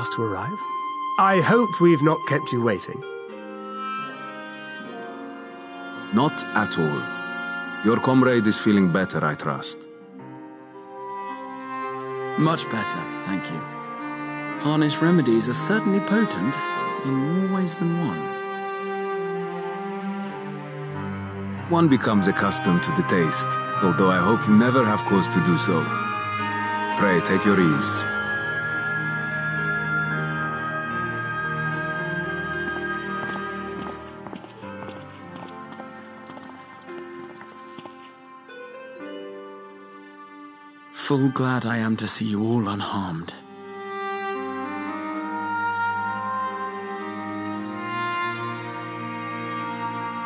we the last to arrive? I hope we've not kept you waiting. Not at all. Your comrade is feeling better, I trust. Much better, thank you. Hannish remedies are certainly potent, in more ways than one. One becomes accustomed to the taste, although I hope you never have cause to do so. Pray, take your ease. Full glad I am to see you all unharmed.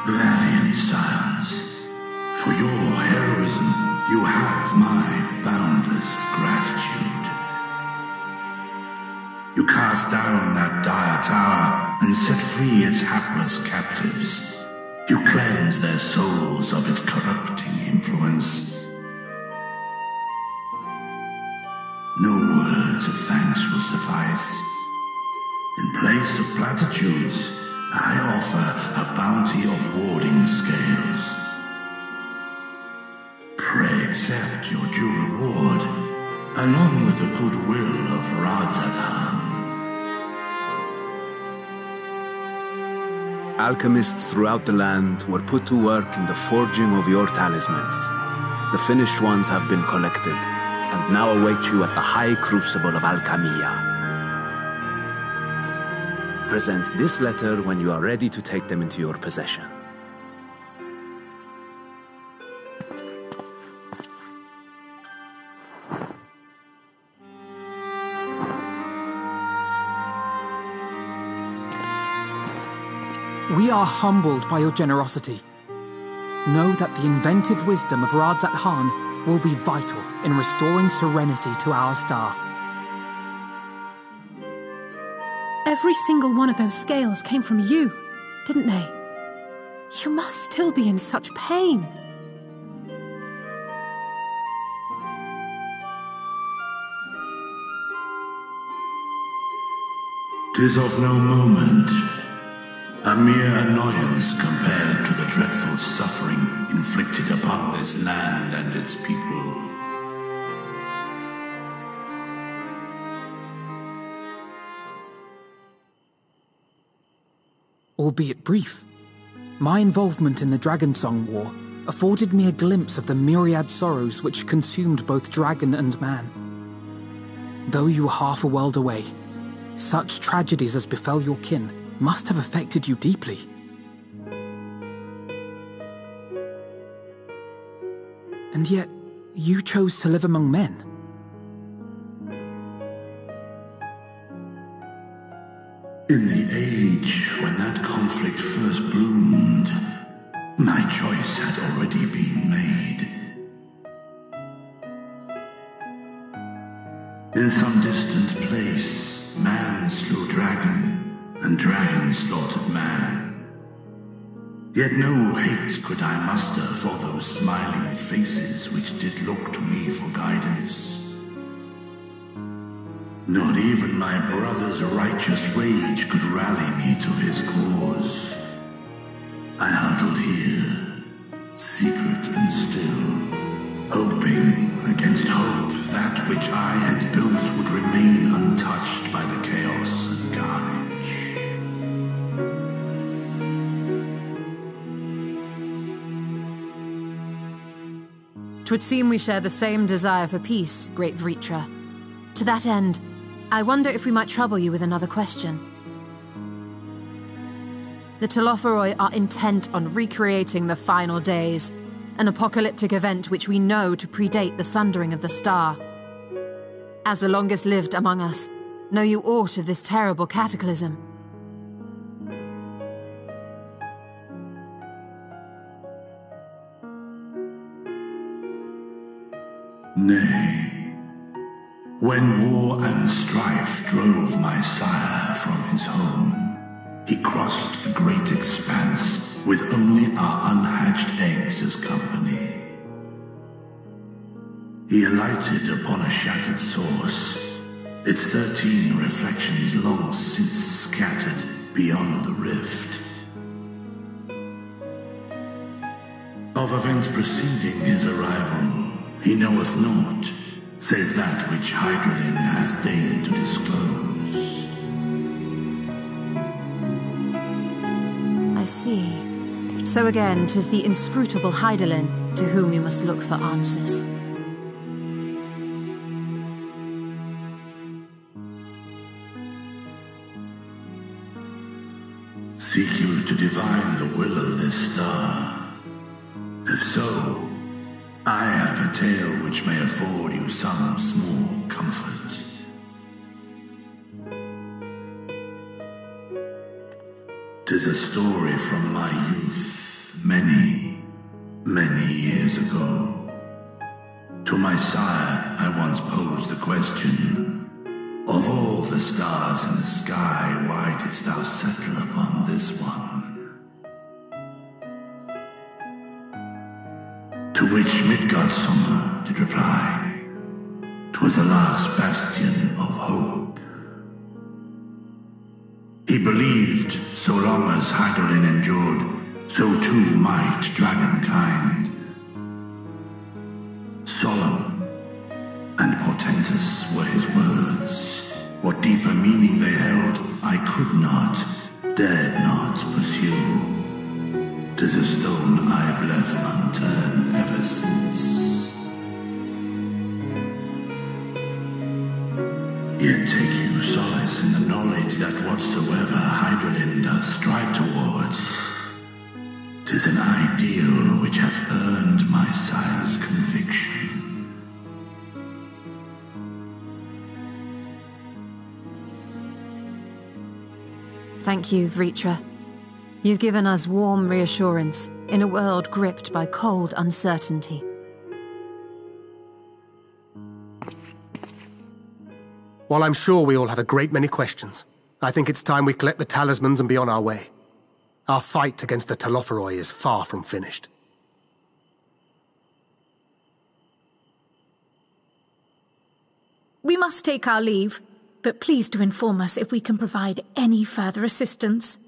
Valiant scions, for your heroism, you have my boundless gratitude. You cast down that dire tower and set free its hapless captives. You cleanse their souls of its platitudes, I offer a bounty of warding scales. Pray accept your due reward, along with the goodwill of Radz-at-Han. Alchemists throughout the land were put to work in the forging of your talismans. The finished ones have been collected, and now await you at the High Crucible of Alchemia. Present this letter when you are ready to take them into your possession. We are humbled by your generosity. Know that the inventive wisdom of Radz-at-Han will be vital in restoring serenity to our star. Every single one of those scales came from you, didn't they? You must still be in such pain. Tis of no moment, a mere annoyance compared to the dreadful suffering inflicted upon this land and its people. Albeit brief. My involvement in the Dragonsong War afforded me a glimpse of the myriad sorrows which consumed both dragon and man. Though you were half a world away, such tragedies as befell your kin must have affected you deeply. And yet, you chose to live among men. In the and dragon slaughtered man. Yet no hate could I muster for those smiling faces which did look to me for guidance. Not even my brother's righteous rage could rally me to his cause. Twould seem we share the same desire for peace, great Vritra. To that end, I wonder if we might trouble you with another question. The Telophoroi are intent on recreating the final days, an apocalyptic event which we know to predate the sundering of the star. As the longest lived among us, know you aught of this terrible cataclysm? Nay, when war and strife drove my sire from his home, he crossed the great expanse with only our unhatched eggs as company. He alighted upon a shattered source, its thirteen reflections long since scattered beyond the rift. Of events preceding his arrival, he knoweth naught, save that which Hydaelyn hath deigned to disclose. I see. So again, 'tis the inscrutable Hydaelyn to whom you must look for answers. Seek you to divine the will of this star? May afford you some small comfort. Tis a story from my youth, many, many years ago. To my sire, I once posed the question Of all the stars in the sky, why didst thou settle upon this one? To which Midgardsormr did long as Hydaelyn endured, so too might dragonkind. Solemn ideal which hath earned my sire's conviction. Thank you, Vritra. You've given us warm reassurance in a world gripped by cold uncertainty. While I'm sure we all have a great many questions, I think it's time we collect the talismans and be on our way. Our fight against the Telophoroi is far from finished. We must take our leave, but please do inform us if we can provide any further assistance.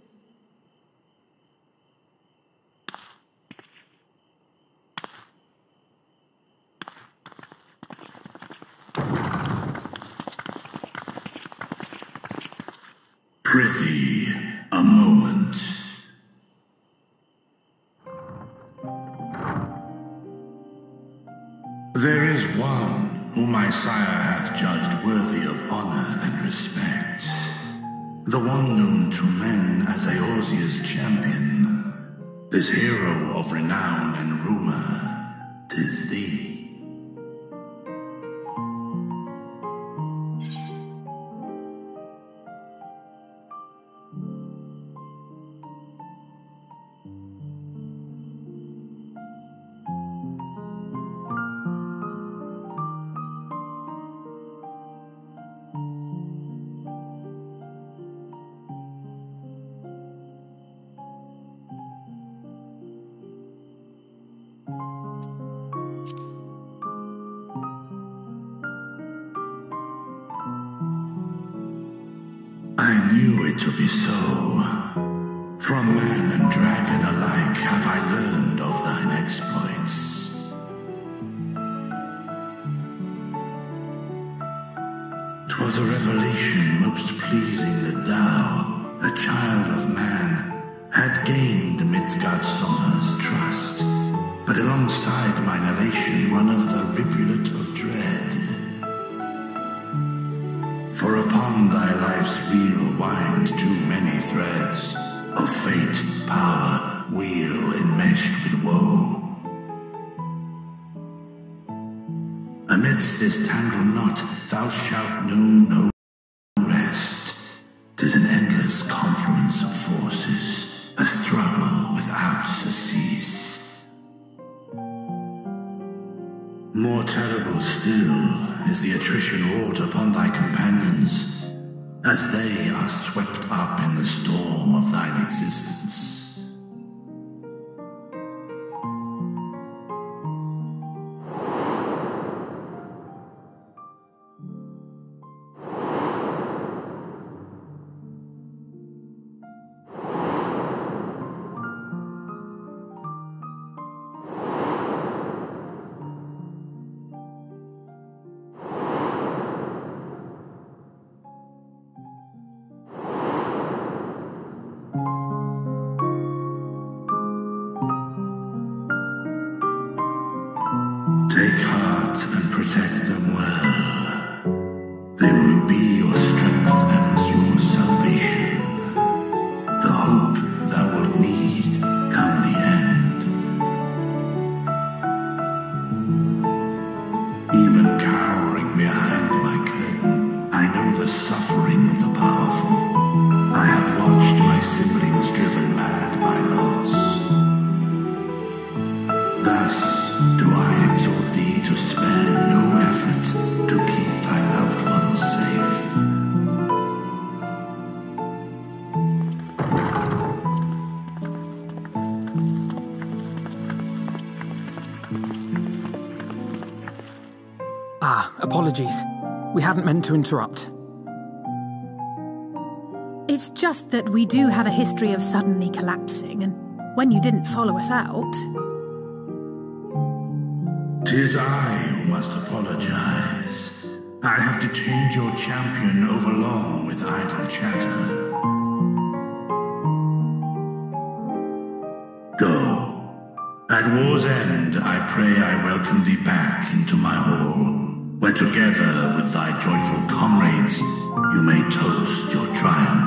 There is one whom my sire hath judged worthy of honor and respect. The one known to men as Eorzea's champion. This hero of renown and rumor, 'Twas a revelation most pleasing that thou, a child of man, had gained Midgardsormr's trust. But alongside mine elation runneth a rivulet of dread. For upon thy life's wheel wind too many threads of fate, power, wheel enmeshed with woe. Amidst this tangled knot, thou shalt know no Ah, apologies. We hadn't meant to interrupt. It's just that we do have a history of suddenly collapsing, and when you didn't follow us out. Tis I who must apologize. I have detained your champion overlong with idle chatter. Go. At war's end, I pray I welcome thee back into my hall, where together with thy joyful comrades, you may toast your triumph.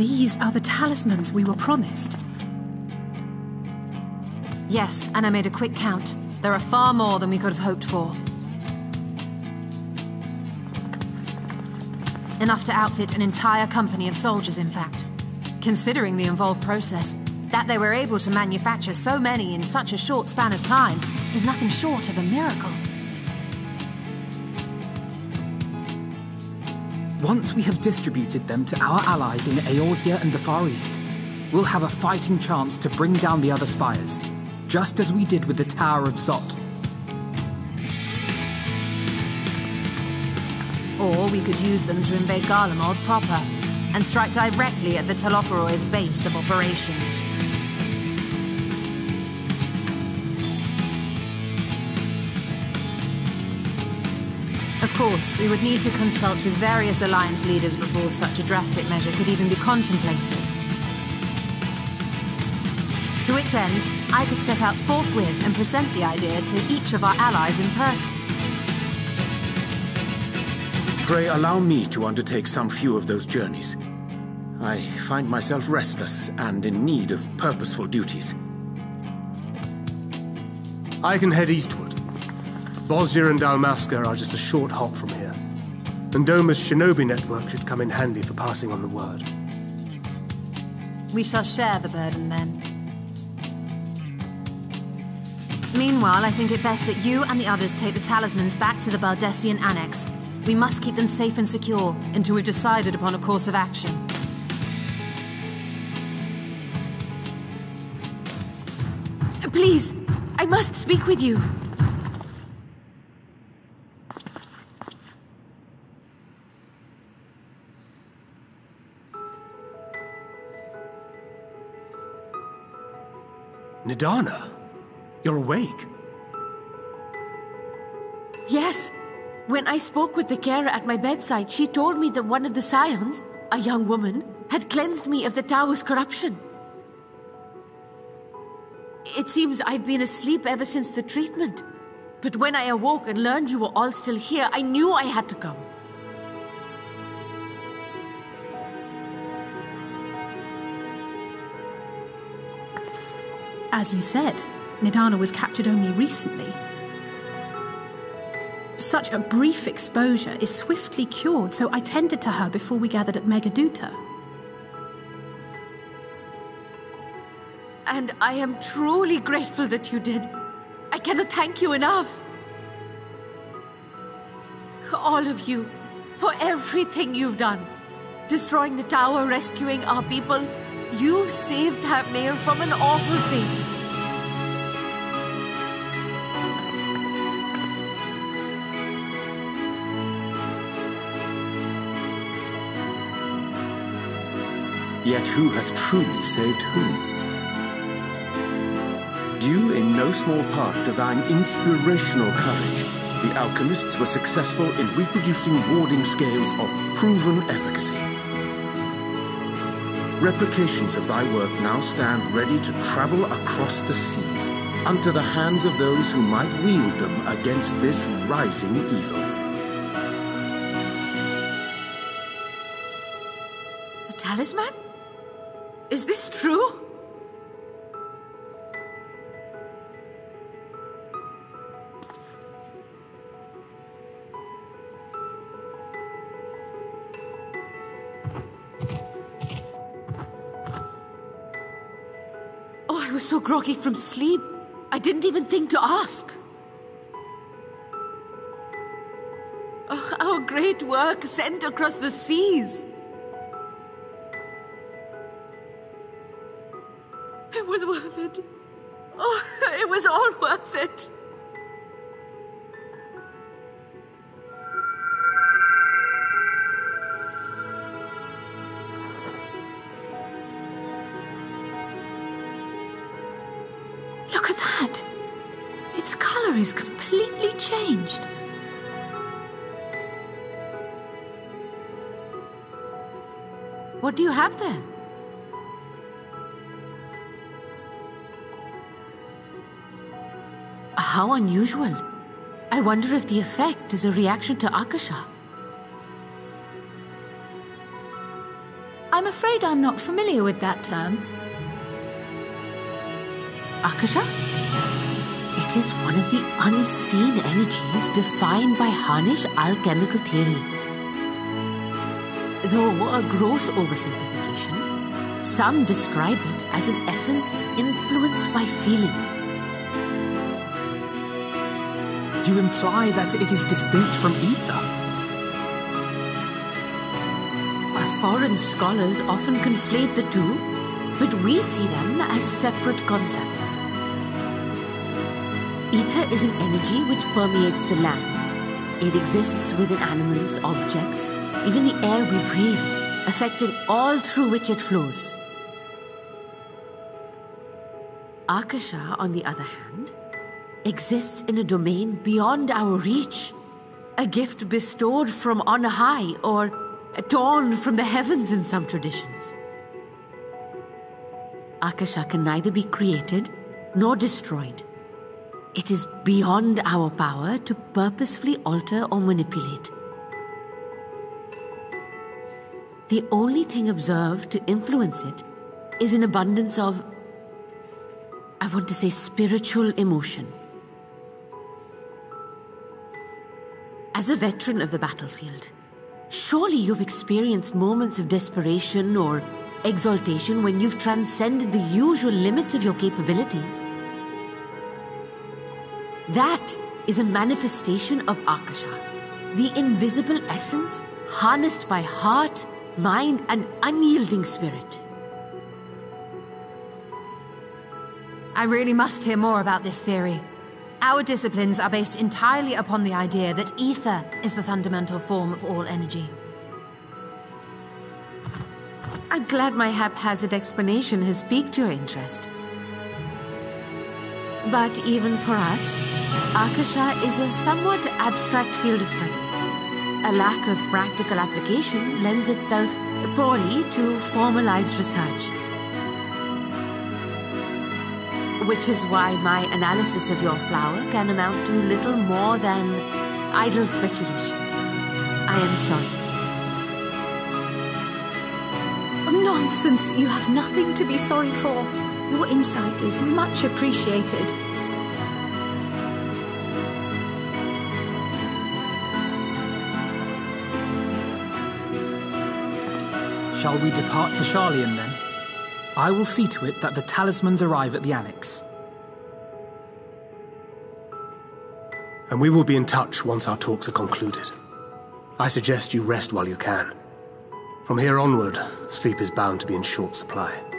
These are the talismans we were promised. Yes, and I made a quick count. There are far more than we could have hoped for. Enough to outfit an entire company of soldiers, in fact. Considering the involved process, that they were able to manufacture so many in such a short span of time is nothing short of a miracle. Once we have distributed them to our allies in Eorzea and the Far East, we'll have a fighting chance to bring down the other spires, just as we did with the Tower of Zot. Or we could use them to invade Garlemald proper and strike directly at the Telophoroi's base of operations. Course, we would need to consult with various Alliance leaders before such a drastic measure could even be contemplated. To which end, I could set out forthwith and present the idea to each of our allies in person. Pray allow me to undertake some few of those journeys. I find myself restless and in need of purposeful duties. I can head eastward. Bosnia and Dalmasca are just a short hop from here. And Doma's shinobi network should come in handy for passing on the word. We shall share the burden then. Meanwhile, I think it best that you and the others take the talismans back to the Baldesion Annex. We must keep them safe and secure until we've decided upon a course of action. Please, I must speak with you. Nidana, you're awake. Yes. When I spoke with the carer at my bedside, she told me that one of the scions, a young woman, had cleansed me of the tower's corruption. It seems I've been asleep ever since the treatment. But when I awoke and learned you were all still here, I knew I had to come. As you said, Nidana was captured only recently. Such a brief exposure is swiftly cured, so I tended to her before we gathered at Meghaduta. And I am truly grateful that you did. I cannot thank you enough. All of you, for everything you've done. Destroying the tower, rescuing our people. You've saved Thavnair from an awful fate. Yet who hath truly saved whom? Due in no small part to thine inspirational courage, the alchemists were successful in reproducing warding scales of proven efficacy. Replications of thy work now stand ready to travel across the seas unto the hands of those who might wield them against this rising evil. The talisman? Is this true? Groggy from sleep, I didn't even think to ask. Oh, our great work sent across the seas. It was worth it. Oh, it was all worth it. Unusual. I wonder if the effect is a reaction to Akasha. I'm afraid I'm not familiar with that term. Akasha? It is one of the unseen energies defined by Hannish alchemical theory. Though a gross oversimplification, some describe it as an essence influenced by feelings. You imply that it is distinct from ether. As foreign scholars often conflate the two, but we see them as separate concepts. Ether is an energy which permeates the land. It exists within animals, objects, even the air we breathe, affecting all through which it flows. Akasha, on the other hand, exists in a domain beyond our reach. A gift bestowed from on high or torn from the heavens in some traditions. Akasha can neither be created nor destroyed. It is beyond our power to purposefully alter or manipulate. The only thing observed to influence it is an abundance of, I want to say, spiritual emotion. As a veteran of the battlefield, surely you've experienced moments of desperation or exaltation when you've transcended the usual limits of your capabilities. That is a manifestation of Akasha, the invisible essence harnessed by heart, mind, and unyielding spirit. I really must hear more about this theory. Our disciplines are based entirely upon the idea that ether is the fundamental form of all energy. I'm glad my haphazard explanation has piqued your interest. But even for us, Akasha is a somewhat abstract field of study. A lack of practical application lends itself poorly to formalized research. Which is why my analysis of your flower can amount to little more than idle speculation. I am sorry. Nonsense! You have nothing to be sorry for. Your insight is much appreciated. Shall we depart for Sharlayan then? I will see to it that the talismans arrive at the Annex. And we will be in touch once our talks are concluded. I suggest you rest while you can. From here onward, sleep is bound to be in short supply.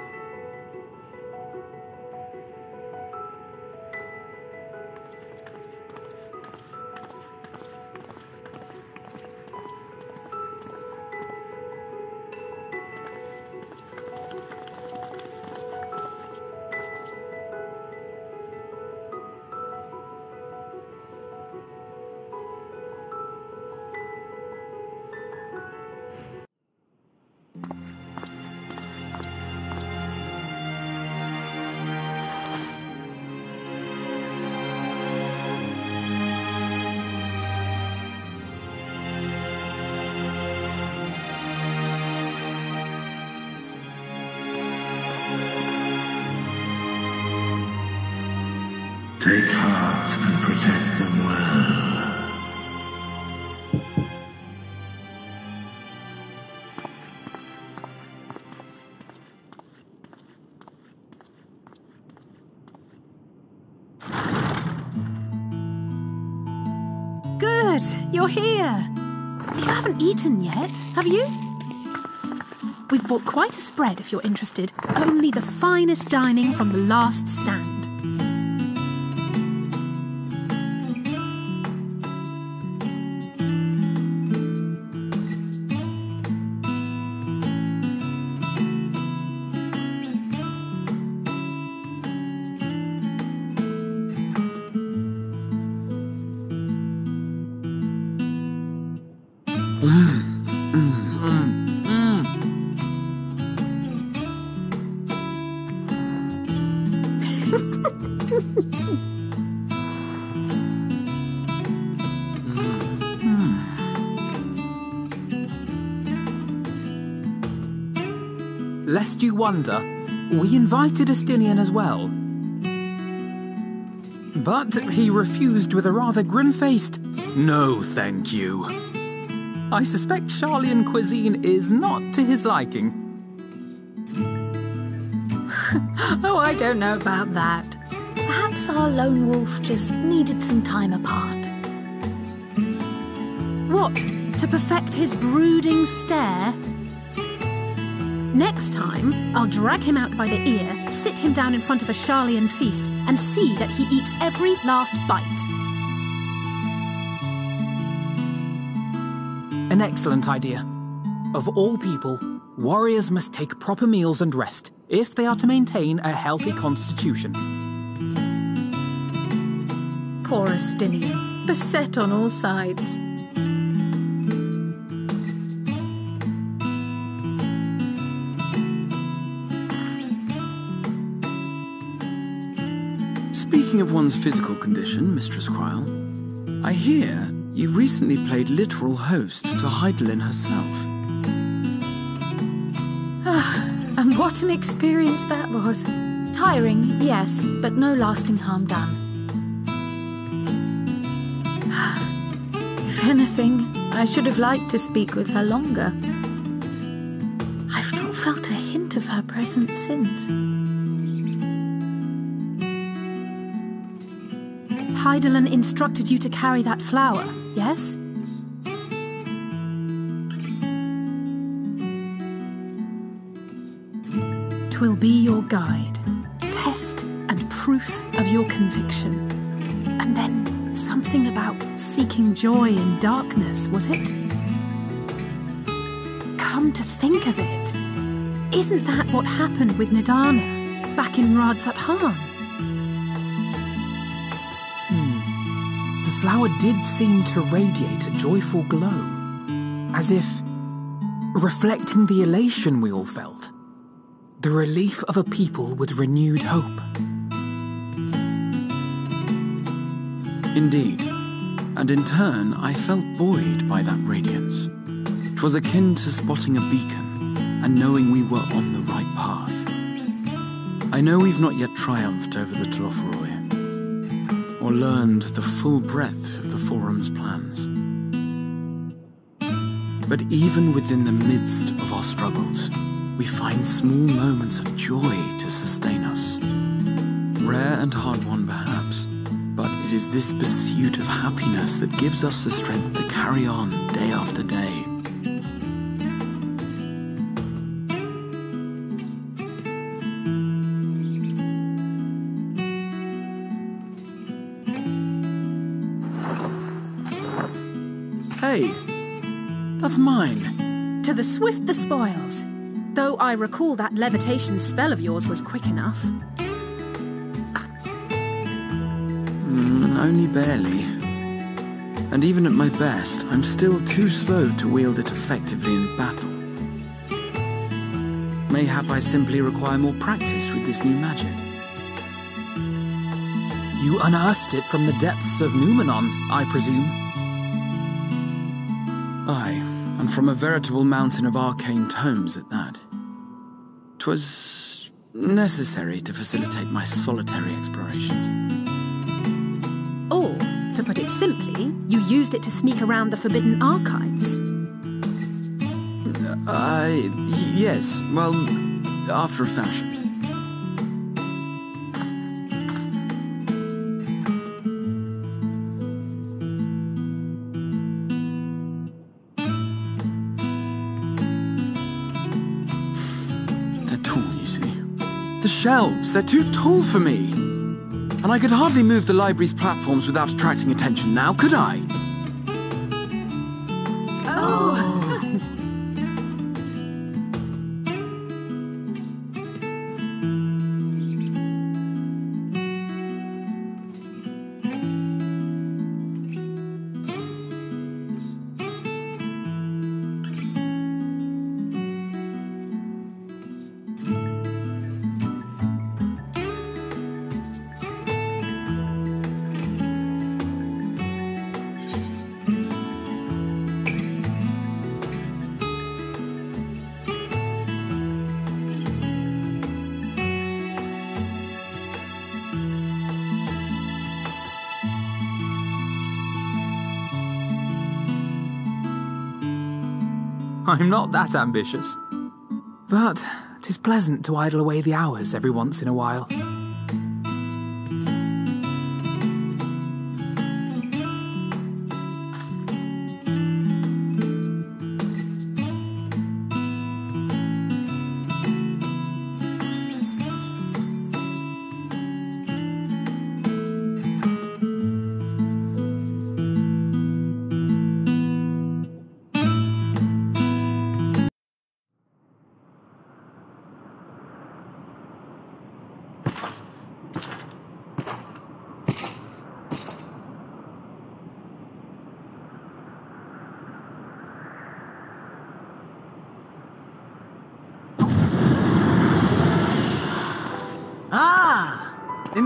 You're here. You haven't eaten yet, have you? We've bought quite a spread if you're interested. Only the finest dining from the last stand. You wonder, we invited Estinian as well. But he refused with a rather grim-faced, no thank you. I suspect Sharlayan cuisine is not to his liking. Oh, I don't know about that. Perhaps our lone wolf just needed some time apart. What? To perfect his brooding stare? Next time, I'll drag him out by the ear, sit him down in front of a Sharlayan feast, and see that he eats every last bite. An excellent idea. Of all people, warriors must take proper meals and rest if they are to maintain a healthy constitution. Poor Estinian, beset on all sides. Speaking of one's physical condition, Mistress Krile, I hear you recently played literal host to Hydaelyn herself. Ah, and what an experience that was. Tiring, yes, but no lasting harm done. Ah, if anything, I should have liked to speak with her longer. I've not felt a hint of her presence since. Hydaelyn instructed you to carry that flower, yes? Twill be your guide, test and proof of your conviction. And then something about seeking joy in darkness, was it? Come to think of it, isn't that what happened with Nidana back in Radz-at-Han? Flower did seem to radiate a joyful glow, as if reflecting the elation we all felt, the relief of a people with renewed hope. Indeed, and in turn I felt buoyed by that radiance. 'Twas akin to spotting a beacon and knowing we were on the right path. I know we've not yet triumphed over the Telophoroi, or learned the full breadth of the Forum's plans. But even within the midst of our struggles, we find small moments of joy to sustain us. Rare and hard won, perhaps, but it is this pursuit of happiness that gives us the strength to carry on day after day. That's mine. To the swift the spoils. Though I recall that levitation spell of yours was quick enough. Mm, only barely. And even at my best, I'm still too slow to wield it effectively in battle. Mayhap I simply require more practice with this new magic. You unearthed it from the depths of Noumenon, I presume. From a veritable mountain of arcane tomes at that. 'Twas necessary to facilitate my solitary explorations. Or, to put it simply, you used it to sneak around the Forbidden Archives. Uh, I. y- yes, well, after a fashion. Shelves, they're too tall for me. And I could hardly move the library's platforms without attracting attention now, could I? I'm not that ambitious. But 'tis pleasant to idle away the hours every once in a while.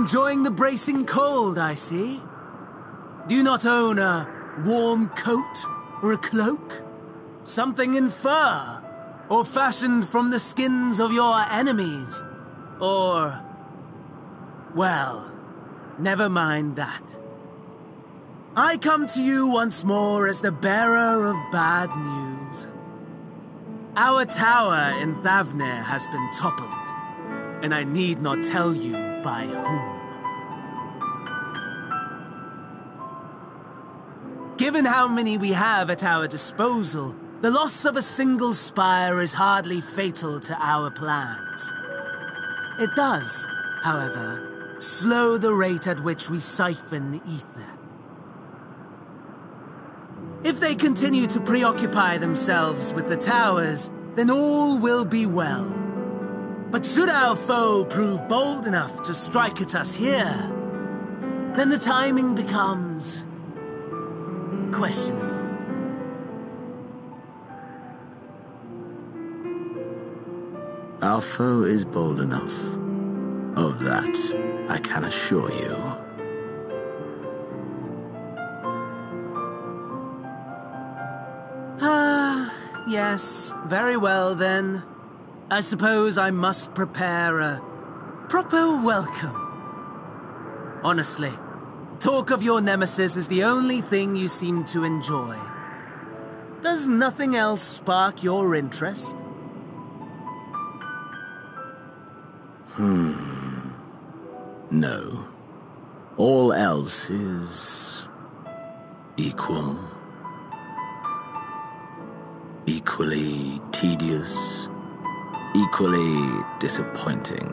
Enjoying the bracing cold, I see. Do you not own a warm coat or a cloak? Something in fur? Or fashioned from the skins of your enemies? Or. Well, never mind that. I come to you once more as the bearer of bad news. Our tower in Thavnair has been toppled and I need not tell you by whom. Given how many we have at our disposal, the loss of a single spire is hardly fatal to our plans. It does, however, slow the rate at which we siphon the ether. If they continue to preoccupy themselves with the towers, then all will be well. But should our foe prove bold enough to strike at us here, then the timing becomes questionable. Our foe is bold enough. Of that, I can assure you. Ah, yes, very well then. I suppose I must prepare a proper welcome. Honestly, talk of your nemesis is the only thing you seem to enjoy. Does nothing else spark your interest? Hmm. No. All else is equal. Equally tedious equally disappointing.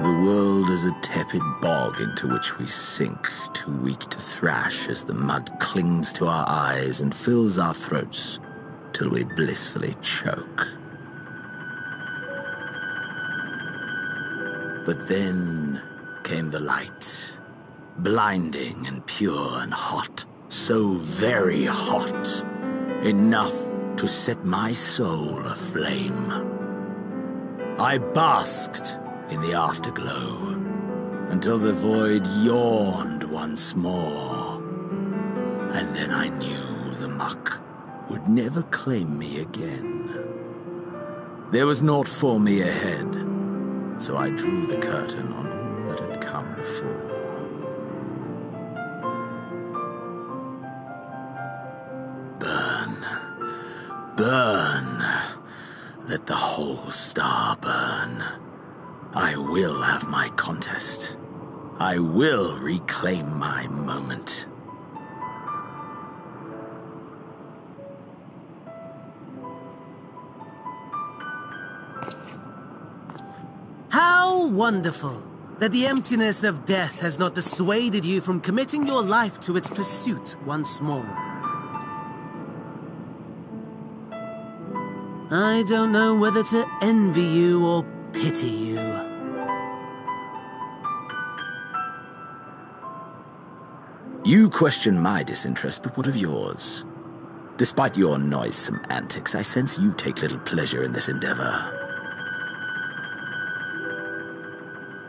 The world is a tepid bog into which we sink, too weak to thrash as the mud clings to our eyes and fills our throats till we blissfully choke. But then came the light, blinding and pure and hot, so very hot, enough to set my soul aflame. I basked in the afterglow until the void yawned once more. And then I knew the muck would never claim me again. There was naught for me ahead, so I drew the curtain on all that had come before. Burn. Let the whole star burn. I will have my contest. I will reclaim my moment. How wonderful that the emptiness of death has not dissuaded you from committing your life to its pursuit once more. I don't know whether to envy you or pity you. You question my disinterest, but what of yours? Despite your noisome antics, I sense you take little pleasure in this endeavor.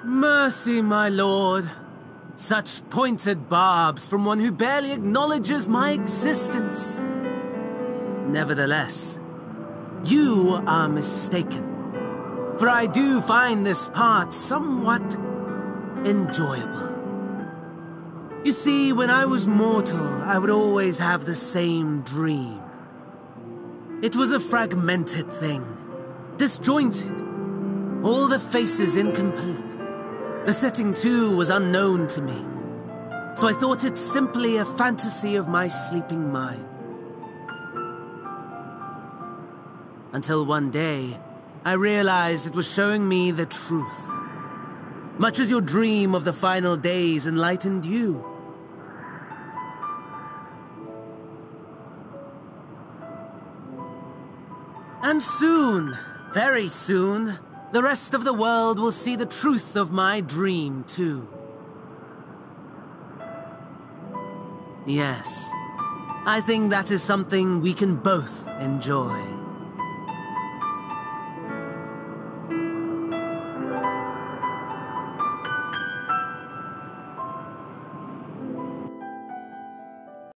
Mercy, my lord. Such pointed barbs from one who barely acknowledges my existence. Nevertheless, you are mistaken. For I do find this part somewhat enjoyable. You see, when I was mortal, I would always have the same dream. It was a fragmented thing, disjointed, all the faces incomplete. The setting, too, was unknown to me, so I thought it simply a fantasy of my sleeping mind. Until one day, I realized it was showing me the truth. Much as your dream of the final days enlightened you. And soon, very soon, the rest of the world will see the truth of my dream, too. Yes, I think that is something we can both enjoy.